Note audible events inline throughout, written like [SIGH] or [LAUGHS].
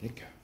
Thank you.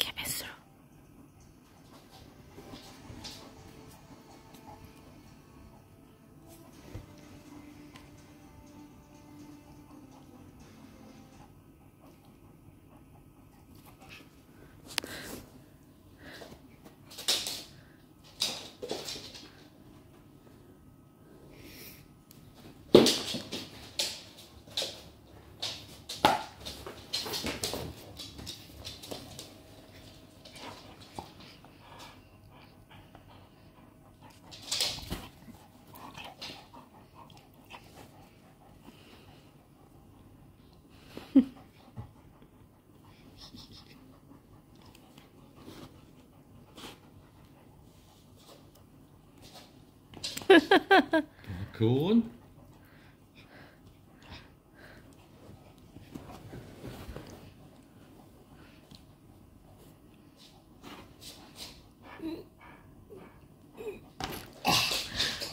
Cool one.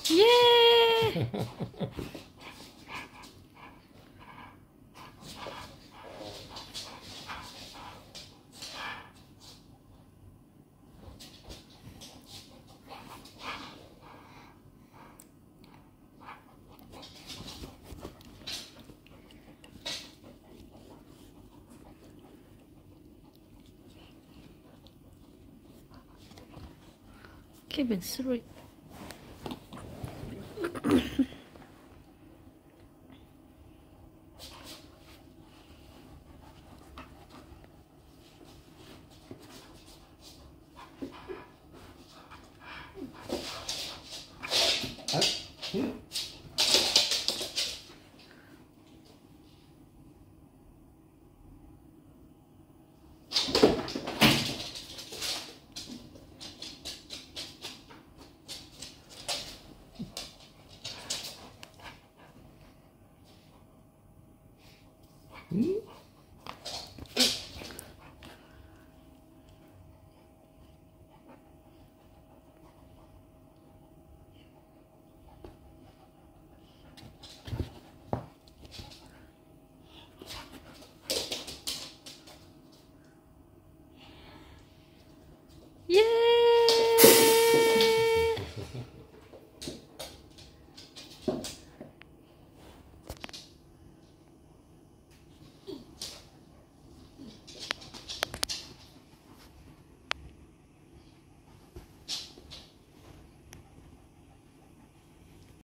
Yeah! [LAUGHS] Kevin, sorry. Up. Yeah. 응? 예!